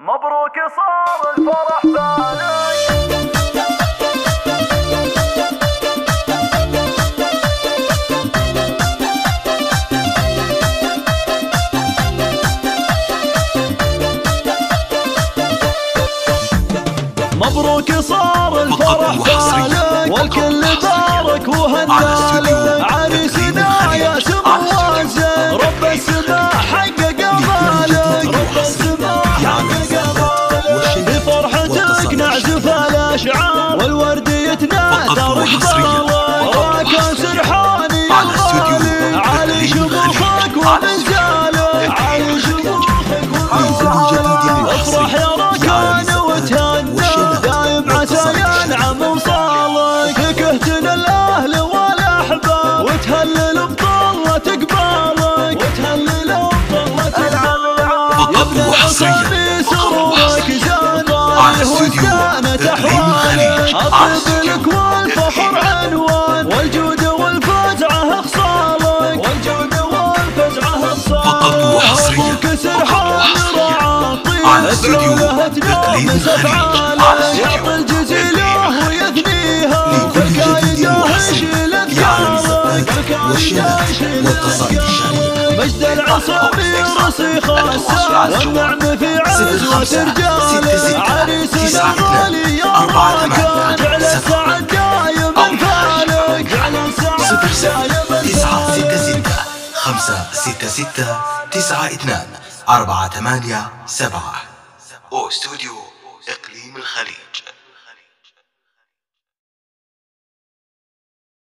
مبروك صار الفرح ثاني مبروك صار الفرح ثاني رقبالك وراك سرحاني الغالي علي شموخك ومنزالك علي شموخك ومنزالك افرح يا ركان وتهنى دايم عسى ينعم وصالك فكهتنا الأهل والأحباب. وتهلل بطلة قبالك وتهلل بطلة قبالك فقط وحصريا سرورك زاد على استوديو إقليم على الخليج. سبعانك. على أستوديو يعطي الجزيله ويثنيها لكل فالكايد جديد وحصري يشيل فالكايد والشباب يشيل. الشعرية. مجد العصافير رصيخ الساس والنعم في صفر عزوة خمسة ستة رجالك ستة عريسنا تسعة غالي اثنان يا جعل سبعة السعد دايم فالك جعل السعد دايم تسعة ستة. ستة خمسة ستة ستة تسعة اثنان أربعة ثمانية سبعة واستوديو إقليم الخليج.